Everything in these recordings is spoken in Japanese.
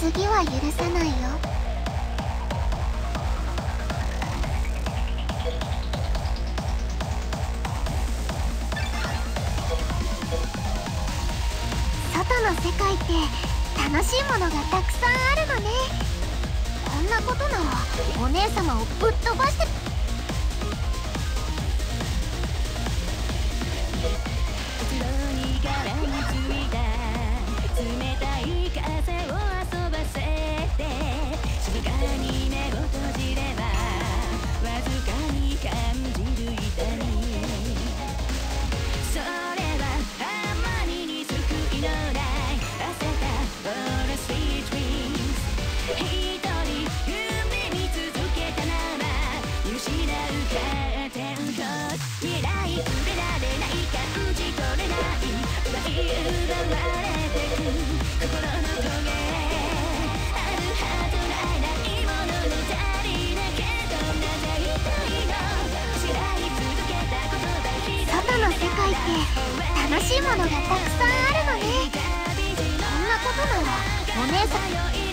次は許さないよ。外の世界って楽しいものがたくさんあるのね。こんなことならお姉様をぶっ飛ばして楽しいものがたくさんあるのね。そんなことならお姉さん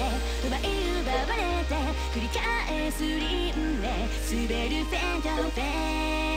て奪い奪われて繰り返す輪廻滑るフェントフェン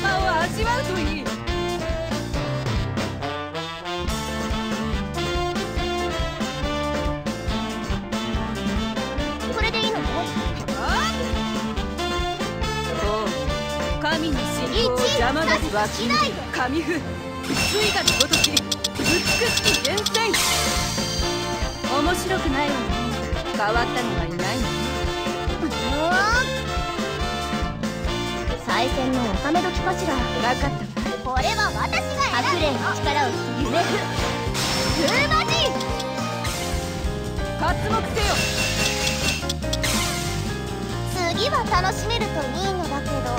ぶる御霊を味わうといい。これでいいの？ねおう神の信仰を邪魔だと湧き出る神風。水がのごとき美しき源泉。面白くないわね変わったのはいないの再戦の納め時かしら。分かったこれは私が白蓮の力を夢ふ風魔人刮目せよ次は楽しめるといいのだけど。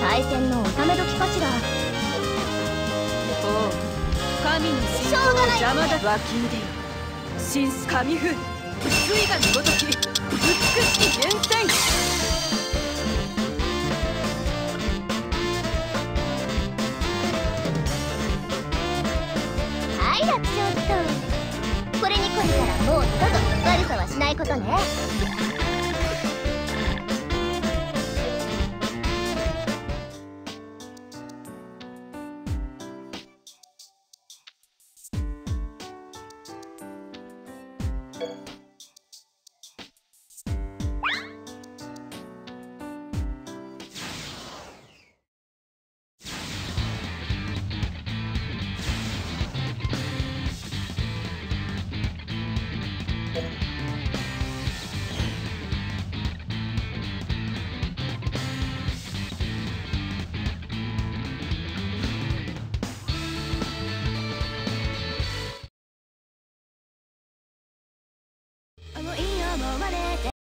再戦の納め時かしら。おう。神の信仰を邪魔だ。湧き出よ神神風悔いがのごと。き美しきたらもう二度と悪さはしないことね。